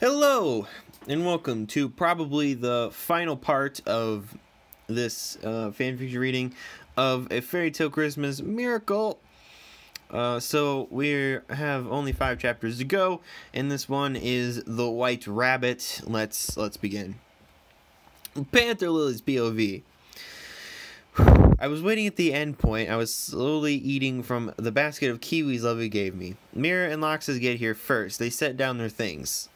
Hello, and welcome to probably the final part of this uh, fanfiction reading of A Fairy Tail Christmas Miracle. Uh, so we have only five chapters to go, and this one is the White Rabbit. Let's let's begin. Panther Lily's POV. I was waiting at the end point. I was slowly eating from the basket of kiwis Lovey gave me. Mira and Loxus get here first. They set down their things.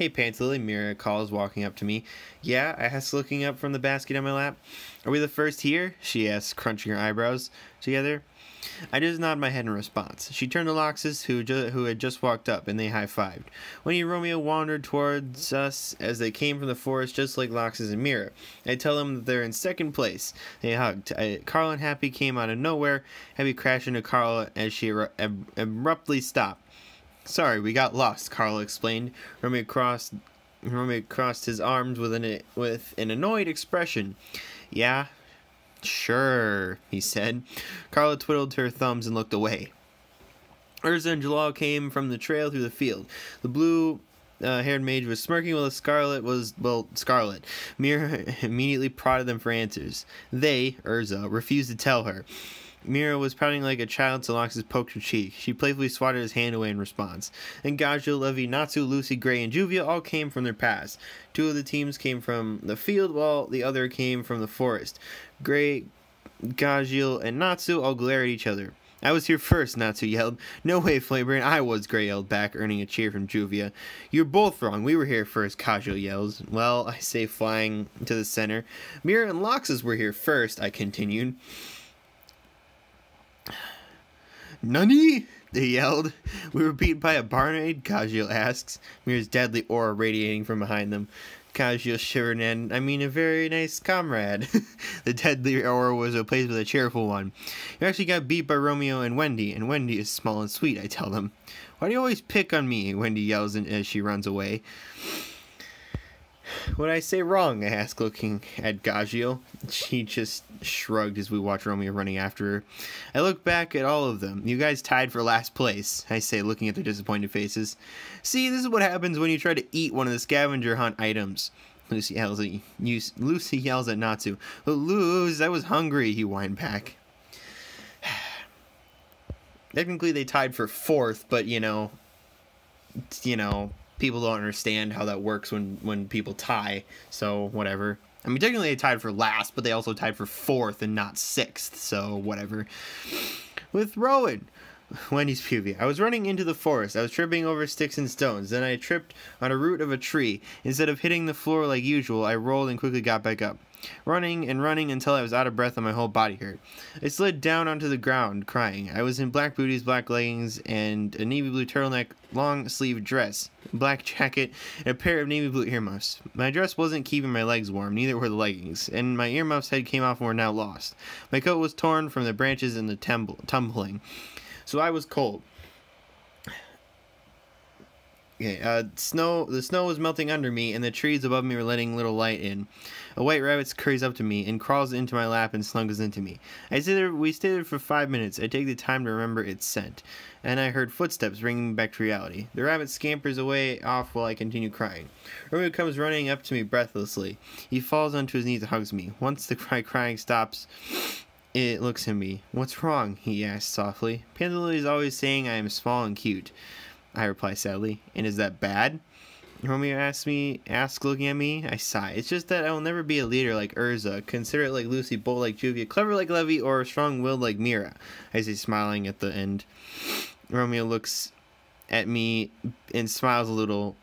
Hey, Pants Lily, Mira calls, walking up to me. Yeah, I asked, looking up from the basket on my lap. Are we the first here? She asks, crunching her eyebrows together. I just nod my head in response. She turned to Loxus, who, who had just walked up, and they high fived. Winnie and Romeo wandered towards us as they came from the forest, just like Loxus and Mira. I tell them that they're in second place. They hugged. I, Carl and Happy came out of nowhere. Happy crashed into Carl as she ab- abruptly stopped. Sorry, we got lost, Carl explained. Romeo crossed, Romeo crossed his arms with an, with an annoyed expression. Yeah, Sure, he said. Carla twiddled her thumbs and looked away. Erza and Jellal came from the trail through the field. The blue uh, haired mage was smirking while the scarlet was, well, scarlet. Mira immediately prodded them for answers. They, Erza, refused to tell her. Mira was pouting like a child till Loxus poked her cheek. She playfully swatted his hand away in response. And Gajeel, Levy, Natsu, Lucy, Gray, and Juvia all came from their past. Two of the teams came from the field, while the other came from the forest. Gray, Gajeel, and Natsu all glared at each other. I was here first, Natsu yelled. No way, Flamebrain, I was, Gray yelled back, earning a cheer from Juvia. You're both wrong. We were here first, Gajeel yells. Well, I say, flying to the center. Mira and Loxus were here first, I continued. Nani? They yelled. We were beaten by a barmaid, Gajeel asks, Mira's deadly aura radiating from behind them. Gajeel shivered and, I mean, a very nice comrade. the deadly aura was replaced with a cheerful one. You actually got beat by Romeo and Wendy, and Wendy is small and sweet, I tell them. Why do you always pick on me? Wendy yells as she runs away. What I say wrong? I ask, looking at Gagio. She just shrugged as we watch Romeo running after her. I look back at all of them. You guys tied for last place, I say, looking at their disappointed faces. See, this is what happens when you try to eat one of the scavenger hunt items. Lucy yells at, you, Lucy yells at Natsu. Lose, I was hungry, he whined back. Technically, they tied for fourth, but you know, you know, people don't understand how that works when when people tie. So whatever. I mean, technically they tied for last, but they also tied for fourth and not sixth. So whatever. With Rowan. Wendy's POV. I was running into the forest. I was tripping over sticks and stones. Then I tripped on a root of a tree. Instead of hitting the floor like usual, I rolled and quickly got back up. Running and running until I was out of breath and my whole body hurt. I slid down onto the ground, crying. I was in black booties, black leggings, and a navy blue turtleneck long sleeve dress, black jacket, and a pair of navy blue earmuffs. My dress wasn't keeping my legs warm, neither were the leggings, and my earmuffs head came off and were now lost. My coat was torn from the branches and the tumble- tumbling, so I was cold. Okay, uh, snow. The snow was melting under me, and the trees above me were letting little light in. A white rabbit scurries up to me and crawls into my lap and snuggles into me. I stayed there. We stay there for five minutes. I take the time to remember its scent, and I heard footsteps bringing me back to reality. The rabbit scampers away off while I continue crying. Romeo comes running up to me breathlessly. He falls onto his knees and hugs me. Once the cry crying stops, it looks at me. What's wrong? He asks softly. Lily is always saying I am small and cute. I reply sadly. And is that bad? Romeo asks me, asks looking at me. I sigh. It's just that I will never be a leader like Erza, considerate like Lucy, bold like Juvia, clever like Levy, or strong-willed like Mira. I say, smiling at the end. Romeo looks at me and smiles a little.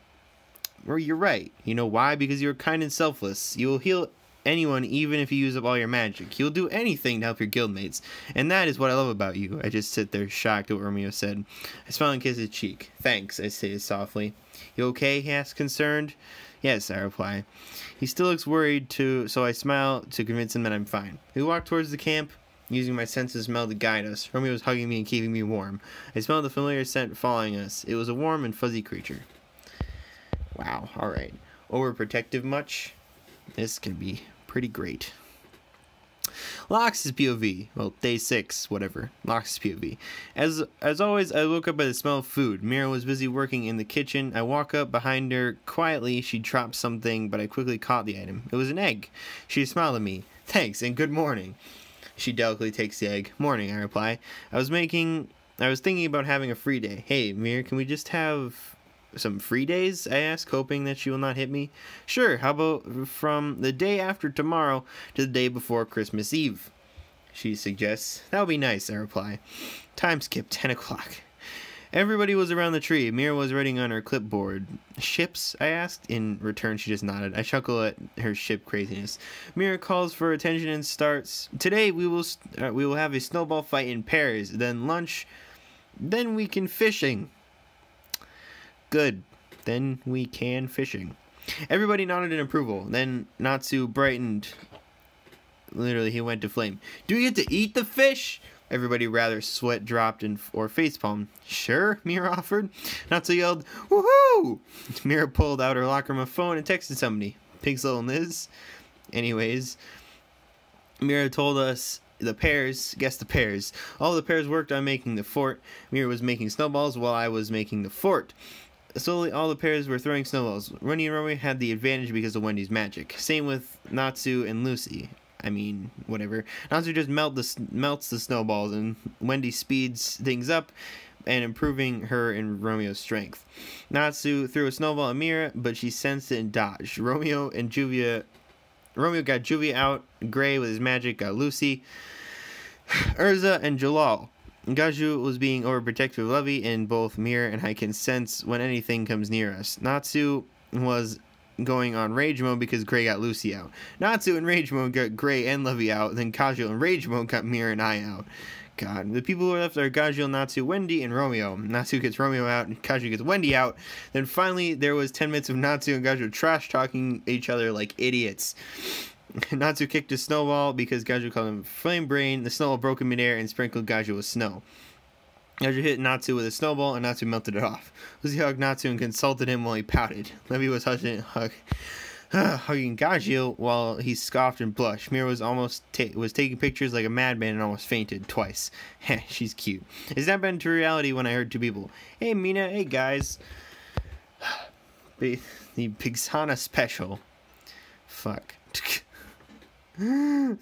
Well, you're right. You know why? Because you're kind and selfless. You will heal anyone even if you use up all your magic. You'll do anything to help your guildmates. And that is what I love about you. I just sit there shocked at what Romeo said. I smile and kiss his cheek. Thanks, I say softly. You okay? he asks, concerned. Yes, I reply. He still looks worried too, so I smile to convince him that I'm fine. We walk towards the camp, using my sense of smell to guide us. Romeo was hugging me and keeping me warm. I smelled the familiar scent following us. It was a warm and fuzzy creature. Wow, alright. Overprotective much? This can be pretty great. Lox's POV. Well, day six, whatever. Lox's POV. As as always, I woke up by the smell of food. Mira was busy working in the kitchen. I walk up behind her quietly. She dropped something, but I quickly caught the item. It was an egg. She smiled at me. Thanks and good morning. She delicately takes the egg. Morning, I reply. I was making. I was thinking about having a free day. Hey, Mir, can we just have some free days? I ask, hoping that she will not hit me. Sure, how about from the day after tomorrow to the day before Christmas Eve? She suggests. That would be nice, I reply. Time skip, 10 o'clock. Everybody was around the tree. Mira was writing on her clipboard. Ships? I asked. In return, she just nodded. I chuckle at her ship craziness. Mira calls for attention and starts. Today we will uh, we will have a snowball fight in pairs. Then lunch. Then we can fishing. Good. Then we can fishing. Everybody nodded in approval. Then Natsu brightened. Literally, he went to flame. Do we get to eat the fish? Everybody rather sweat dropped and or facepalm. Sure, Mira offered. Natsu yelled, Woohoo! Mira pulled out her locker room phone and texted somebody. Pixel and Liz. Anyways, Mira told us the pairs, guess the pairs. All the pairs worked on making the fort. Mira was making snowballs while I was making the fort. Slowly, all the pairs were throwing snowballs. Wendy and Romy had the advantage because of Wendy's magic. Same with Natsu and Lucy. I mean, whatever. Natsu just melt the, melts the snowballs, and Wendy speeds things up and improving her and Romeo's strength. Natsu threw a snowball at Mira, but she sensed it and dodged. Romeo and Juvia. Romeo got Juvia out. Gray with his magic got Lucy. Erza and Jellal Gaju was being overprotective of Levy in both Mir and I can sense when anything comes near us. Natsu was going on rage mode because Gray got Lucy out. Natsu in rage mode got Gray and Levy out, then Kaju in rage mode got Mir and I out. God, the people who are left are Gaju, Natsu, Wendy, and Romeo. Natsu gets Romeo out, and Kaju gets Wendy out. Then finally, there was 10 minutes of Natsu and Gaju trash talking each other like idiots. Natsu kicked a snowball because Gaju called him Flame Brain. The snowball broke in midair and sprinkled Gaju with snow. Gaju hit Natsu with a snowball and Natsu melted it off. Lucy hugged Natsu and consulted him while he pouted. Levy was hugging, hug, hugging Gaju while he scoffed and blushed. Mira was almost ta- was taking pictures like a madman and almost fainted twice. Heh, she's cute. Is that been to reality when I heard two people? Hey Mina, hey guys. the, Pixana special. Fuck.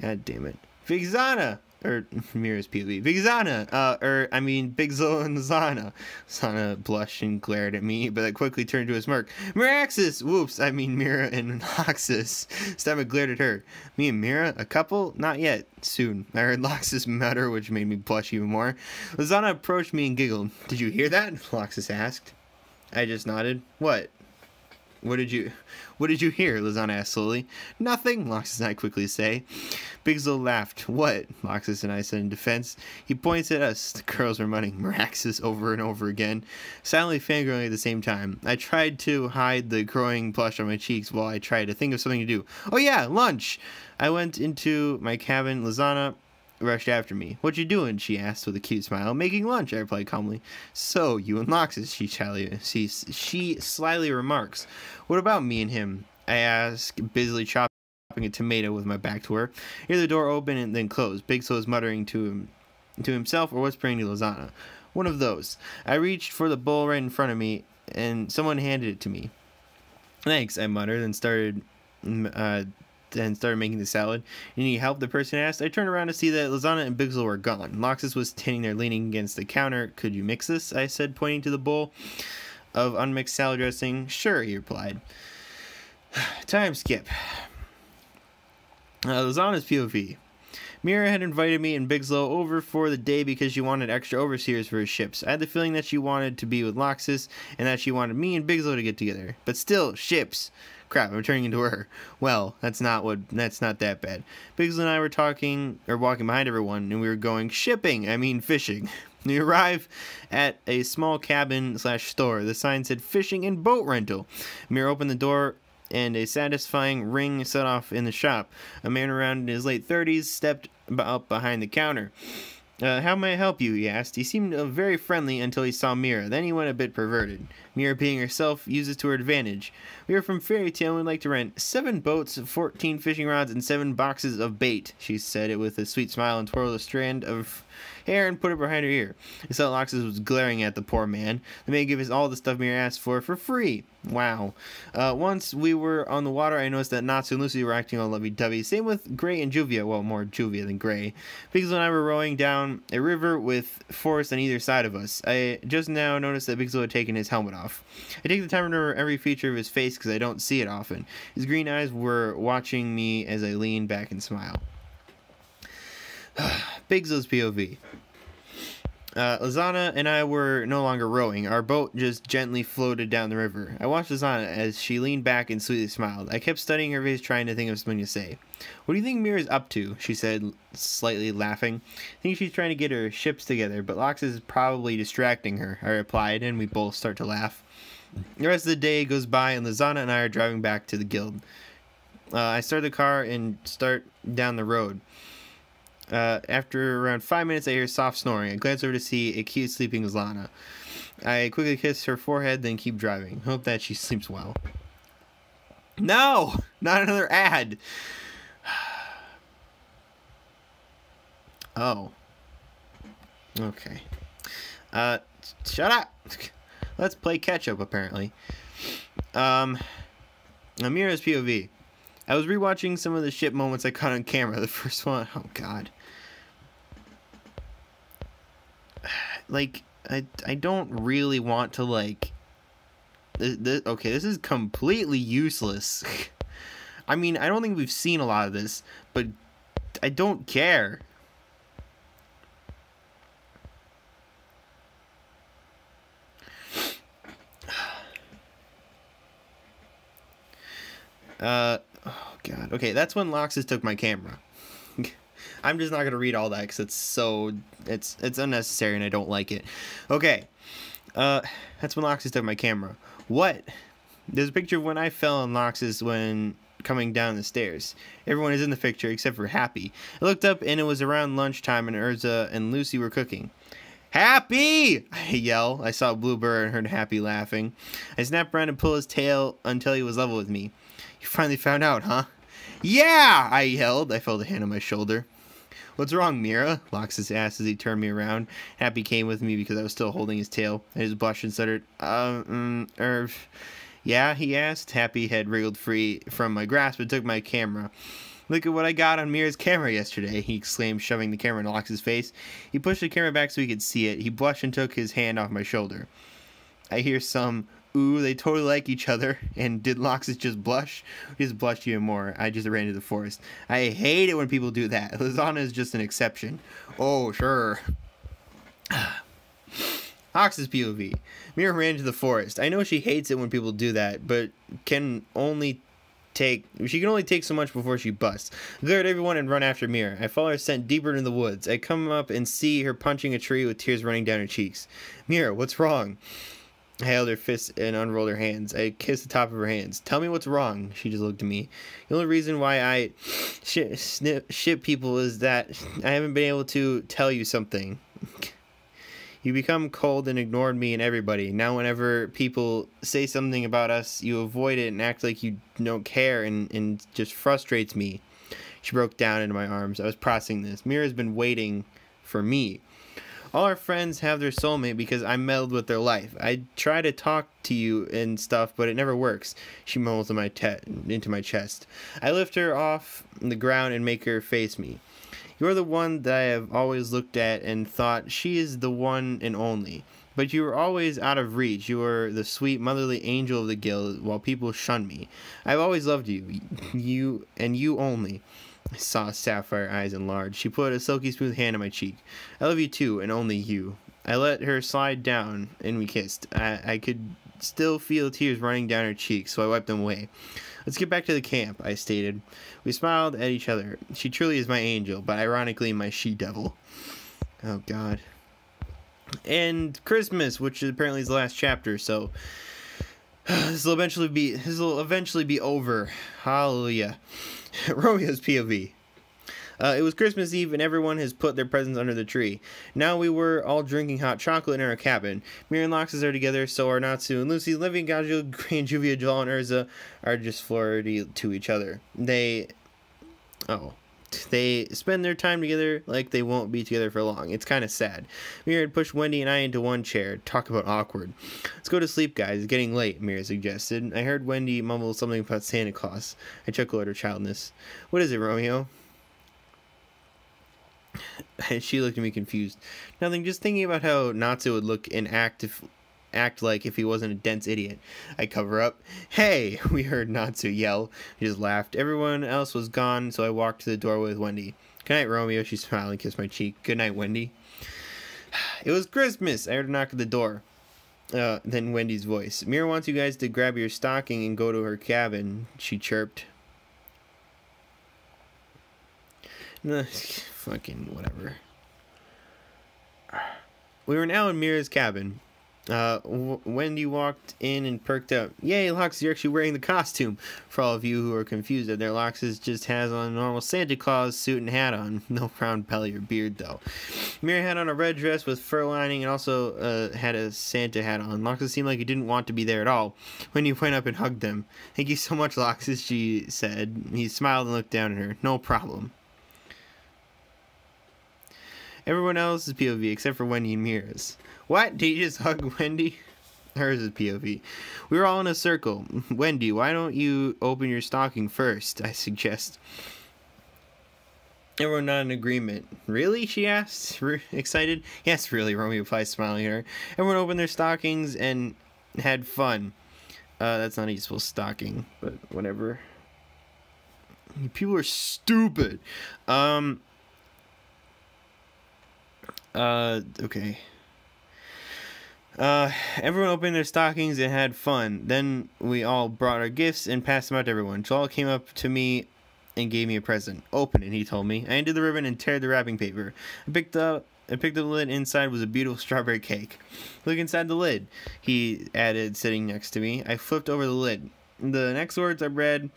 God damn it. Vixana! Or Mira's POV. Vixana! Uh, or, I mean, Big Zo and Zana. Zana blushed and glared at me, but I quickly turned to a smirk. Miraxis! Whoops, I mean Mira and Loxus. Stomach glared at her. Me and Mira? A couple? Not yet. Soon. I heard Loxus mutter, which made me blush even more. Lisanna approached me and giggled. Did you hear that? Loxus asked. I just nodded. What? What did you what did you hear? Lisanna asked slowly. Nothing, Loxus and I quickly say. Bigzo laughed. What? Loxus and I said in defense. He points at us. The girls were running Miraxis over and over again, silently fangirling at the same time. I tried to hide the growing blush on my cheeks while I tried to think of something to do. Oh yeah, lunch! I went into my cabin. Lisanna rushed after me. What you doing? she asked with a cute smile. Making lunch, I replied calmly. So, you and Loxus, she, she, she slyly remarks. What about me and him? I ask, busily chopping a tomato with my back to her. Hear the door open and then close. Bickslow is muttering to him to himself or whispering to Lozana. One of those. I reached for the bowl right in front of me, and someone handed it to me. Thanks, I muttered, and started mm, uh, and started making the salad. You need help? The person asked. I turned around to see that Lasana and Bigzel were gone. Loxus was standing there leaning against the counter. Could you mix this? I said, pointing to the bowl of unmixed salad dressing. Sure, he replied. Time skip. Uh, POV. Mira had invited me and Bickslow over for the day because she wanted extra overseers for his ships. I had the feeling that she wanted to be with Loxus and that she wanted me and Bickslow to get together. But still, ships. Crap, I'm turning into her. Well, that's not what that's not that bad. Biggs and I were talking or walking behind everyone and we were going shipping, I mean fishing. We arrive at a small cabin slash store. The sign said fishing and boat rental. Mir opened the door and a satisfying ring set off in the shop. A man around in his late 30s stepped up behind the counter. Uh, how may I help you? he asked. He seemed uh, very friendly until he saw Mira. Then he went a bit perverted. Mira, being herself, uses to her advantage. We are from Fairy Tail and would like to rent seven boats, fourteen fishing rods, and seven boxes of bait, she said it with a sweet smile and twirled a strand of and put it behind her ear. Loxus was glaring at the poor man. The man gave us all the stuff Mira asked for for free. Wow. Uh, once we were on the water, I noticed that Natsu and Lucy were acting all lovey-dovey. Same with Gray and Juvia. Well, more Juvia than Gray. Pixel and I were rowing down a river with forest on either side of us. I just now noticed that Pixel had taken his helmet off. I take the time to remember every feature of his face because I don't see it often. His green eyes were watching me as I leaned back and smiled. Bigzo's POV. Uh, and I were no longer rowing. Our boat just gently floated down the river. I watched Lisanna as she leaned back and sweetly smiled. I kept studying her face, trying to think of something to say. What do you think Mira's up to? She said, slightly laughing. I think she's trying to get her ships together, but Lox is probably distracting her, I replied, and we both start to laugh. The rest of the day goes by, and Lisanna and I are driving back to the guild. Uh, I start the car and start down the road. Uh, after around five minutes, I hear soft snoring. I glance over to see a cute sleeping Lana. I quickly kiss her forehead, then keep driving. Hope that she sleeps well. No! Not another ad! Oh. Okay. Uh, shut up! Let's play catch up, apparently. Um, Amira's POV. I was rewatching some of the ship moments I caught on camera. The first one, oh god. Like I I don't really want to like. This, this, okay, this is completely useless. I mean, I don't think we've seen a lot of this, but I don't care. Uh, oh god. Okay, that's when Loxus took my camera. I'm just not gonna read all that because it's so it's it's unnecessary and I don't like it. Okay, uh, that's when Loxus took my camera. What? There's a picture of when I fell on Loxus when coming down the stairs. Everyone is in the picture except for Happy. I looked up and it was around lunchtime and Erza and Lucy were cooking. Happy! I yell. I saw Bluebird and heard Happy laughing. I snapped around and pulled his tail until he was level with me. You finally found out, huh? Yeah! I yelled. I felt a hand on my shoulder. What's wrong, Mira? Loxus asked as he turned me around. Happy came with me because I was still holding his tail. I just blushed and stuttered, um, mm, er, yeah, he asked. Happy had wriggled free from my grasp and took my camera. Look at what I got on Mira's camera yesterday, he exclaimed, shoving the camera in Lox's face. He pushed the camera back so he could see it. He blushed and took his hand off my shoulder. I hear some ooh, they totally like each other. And did Loxus just blush? Just blushed even more. I just ran into the forest. I hate it when people do that. Lisanna is just an exception. Oh, sure. Ox's POV. Mira ran into the forest. I know she hates it when people do that, but can only take she can only take so much before she busts. I glared at everyone and run after Mira. I follow her scent deeper into the woods. I come up and see her punching a tree with tears running down her cheeks. Mira, what's wrong? Held her fists and unrolled her hands. I kissed the top of her hands. Tell me what's wrong. She just looked at me. The only reason why I snip ship people is that I haven't been able to tell you something. You become cold and ignored me and everybody. Now, whenever people say something about us, you avoid it and act like you don't care and, and just frustrates me. She broke down into my arms. I was processing this. Mira's been waiting for me. All our friends have their soulmate because I meddled with their life. I try to talk to you and stuff, but it never works. She mumbles in my into my chest. I lift her off the ground and make her face me. You're the one that I have always looked at and thought she is the one and only. But you were always out of reach. You were the sweet motherly angel of the guild while people shun me. I've always loved you. You and you only. I saw sapphire eyes enlarge. She put a silky smooth hand on my cheek. I love you too, and only you. I let her slide down, and we kissed. I, I could still feel tears running down her cheeks, so I wiped them away. Let's get back to the camp, I stated. We smiled at each other. She truly is my angel, but ironically my she-devil. Oh, God. And Christmas, which is apparently is the last chapter, so... this will eventually be this will eventually be over. Hallelujah. Romeo's POV. Uh, it was Christmas Eve, and everyone has put their presents under the tree. Now we were all drinking hot chocolate in our cabin. Mir and Loxus are together, so are Natsu and Lucy. Living, Gaju, Green, Juvia, Joel, and Erza are just flirty to each other. They. Oh. They spend their time together like they won't be together for long. It's kind of sad. Had pushed Wendy and I into one chair. Talk about awkward. Let's go to sleep, guys. It's getting late, Mira suggested. I heard Wendy mumble something about Santa Claus. I chuckled at her childness. What is it, Romeo? And she looked at me confused. Nothing, just thinking about how Natsu would look and act if act like if he wasn't a dense idiot. I cover up. Hey, we heard Natsu yell. He just laughed. Everyone else was gone, so I walked to the doorway with Wendy. Good night, Romeo. She smiled and kissed my cheek. Good night, Wendy. It was Christmas. I heard a knock at the door. Uh, then Wendy's voice. Mira wants you guys to grab your stocking and go to her cabin, she chirped. fucking whatever. We were now in Mira's cabin. Uh, Wendy walked in and perked up. Yay, Lox, you're actually wearing the costume. For all of you who are confused, that their Loxus just has on a normal Santa Claus suit and hat on. No crown, belly, or beard, though. Mira had on a red dress with fur lining and also uh, had a Santa hat on. Loxus seemed like he didn't want to be there at all. when Wendy went up and hugged him. Thank you so much, Loxus, she said. He smiled and looked down at her. No problem. Everyone else is POV except for Wendy and Mira's. What? Did you just hug Wendy? Hers is POV. We were all in a circle. Wendy, why don't you open your stocking first? I suggest. Everyone not in agreement. Really? She asked, Re- excited. Yes, really, Romeo replies, smiling at her. Everyone opened their stockings and had fun. Uh, that's not a useful stocking, but whatever. People are stupid. Um. Uh, okay. Uh, everyone opened their stockings and had fun. Then we all brought our gifts and passed them out to everyone. Joel came up to me and gave me a present. Open it, he told me. I undid the ribbon and teared the wrapping paper. I picked up I picked up the lid. Inside was a beautiful strawberry cake. Look inside the lid, he added, sitting next to me. I flipped over the lid. The next words I read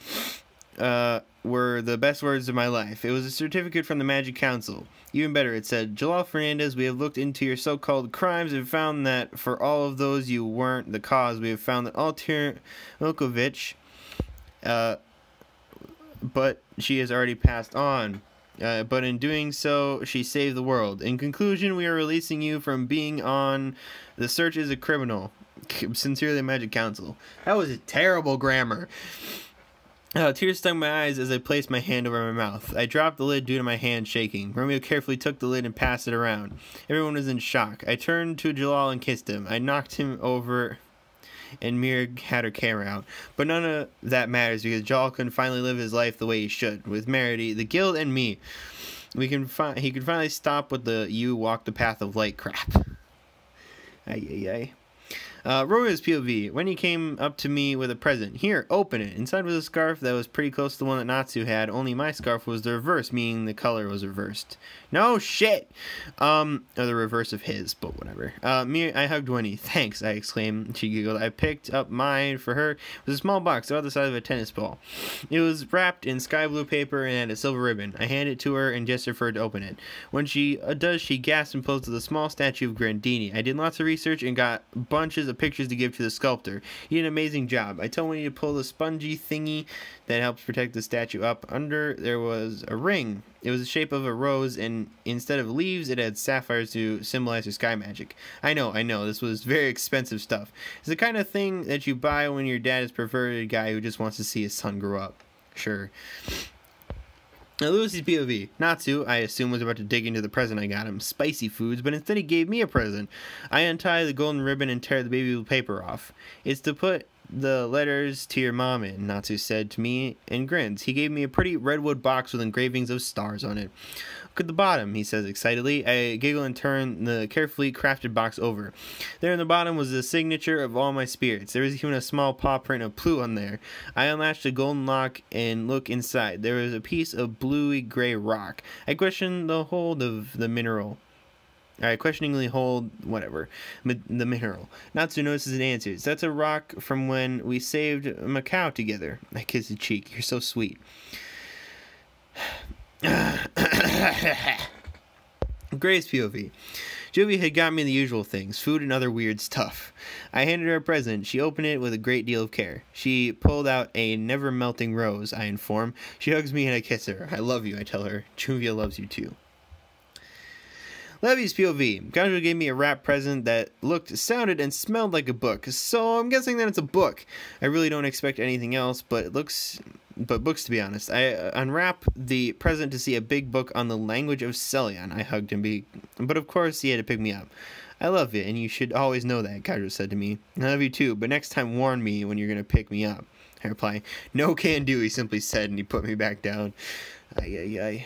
uh, were the best words of my life. It was a certificate from the Magic Council. Even better, it said, Jellal Fernandes, we have looked into your so called crimes and found that for all of those you weren't the cause. We have found that Ultear Milkovich, uh, but she has already passed on. Uh, but in doing so, she saved the world. In conclusion, we are releasing you from being on the search as a criminal. Sincerely, Magic Council. That was a terrible grammar. Uh, tears stung my eyes as I placed my hand over my mouth. I dropped the lid due to my hand shaking. Romeo carefully took the lid and passed it around. Everyone was in shock. I turned to Jellal and kissed him. I knocked him over and Mira had her camera out. But none of that matters because Jellal can finally live his life the way he should, with Meredy, the guild, and me. We can fi- he can finally stop with the you walk the path of light crap. Ay ay ay. Uh, POV. When he came up to me with a present. Here, open it. Inside was a scarf that was pretty close to the one that Natsu had, only my scarf was the reverse, meaning the color was reversed. No shit! Um, or the reverse of his, but whatever. Uh, me, I hugged Wendy. Thanks, I exclaimed. She giggled. I picked up mine for her. It was a small box about the size of a tennis ball. It was wrapped in sky blue paper and had a silver ribbon. I handed it to her and gestured for her to open it. When she uh, does, she gasps and poses the small statue of Grandeeney. I did lots of research and got bunches of pictures to give to the sculptor. He did an amazing job. I told Wendy to pull the spongy thingy that helps protect the statue up. Under there was a ring. It was the shape of a rose, and instead of leaves, it had sapphires to symbolize her sky magic. I know, I know, this was very expensive stuff. It's the kind of thing that you buy when your dad is a perverted guy who just wants to see his son grow up. Sure. Now, Lewis's POV. Natsu, I assume, was about to dig into the present I got him, spicy foods, but instead he gave me a present. I untie the golden ribbon and tear the baby blue paper off. It's to put the letters to your mom in, Natsu said to me and grins. He gave me a pretty redwood box with engravings of stars on it. Look at the bottom, he says excitedly. I giggle and turn the carefully crafted box over. There in the bottom was the signature of all my spirits. There was even a small paw print of Plue on there. I unlatched the golden lock and look inside. There was a piece of bluey gray rock. I questioned the hold of the mineral. I questioningly hold whatever the mineral. Natsu notices and answers. That's a rock from when we saved Macao together. I kiss his cheek. You're so sweet. Grace POV. Juvia had got me the usual things food and other weird stuff. I handed her a present. She opened it with a great deal of care. She pulled out a never melting rose, I inform. She hugs me and I kiss her. I love you, I tell her. Juvia loves you too. Levy's POV. Kanjo gave me a wrap present that looked, sounded, and smelled like a book, so I'm guessing that it's a book. I really don't expect anything else, but it looks. But books, to be honest. I uh, unwrap the present to see a big book on the language of Celion. I hugged him, be- but of course he had to pick me up. I love you, and you should always know that, Kaiju said to me. I love you too, but next time warn me when you're going to pick me up. I reply, No can do, he simply said, and he put me back down. Ay, ay, ay.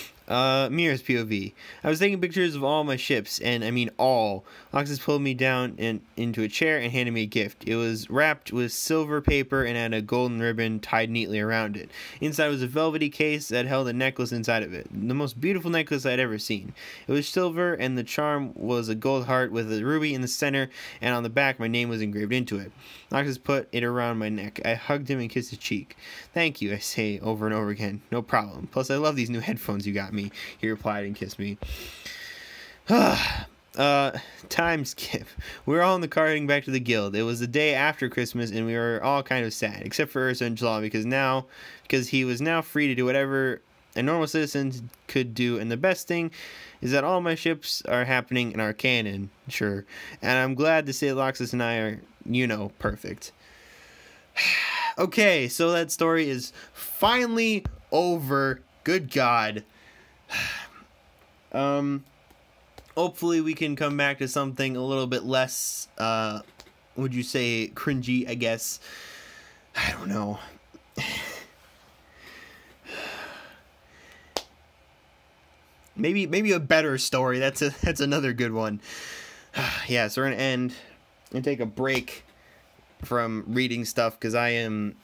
Uh, POV. I was taking pictures of all my ships, and I mean all. Oxus pulled me down and into a chair and handed me a gift. It was wrapped with silver paper and had a golden ribbon tied neatly around it. Inside was a velvety case that held a necklace inside of it. The most beautiful necklace I'd ever seen. It was silver, and the charm was a gold heart with a ruby in the center, and on the back my name was engraved into it. Oxus put it around my neck. I hugged him and kissed his cheek. Thank you, I say over and over again. No problem. Plus, I love these new headphones you got me me. He replied and kissed me. uh, time skip. We were all in the car heading back to the guild. It was the day after Christmas, and we were all kind of sad, except for Erza and Jellal, because now, because he was now free to do whatever a normal citizen could do. And the best thing is that all my ships are happening in our canon, sure. And I'm glad to say Loxus and I are, you know, perfect. okay, so that story is finally over. Good God. um, hopefully we can come back to something a little bit less, uh, would you say cringy, I guess. I don't know. maybe maybe a better story. That's a that's another good one. yeah, so we're gonna end and take a break from reading stuff because I am,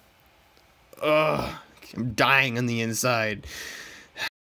ugh, I'm dying on the inside.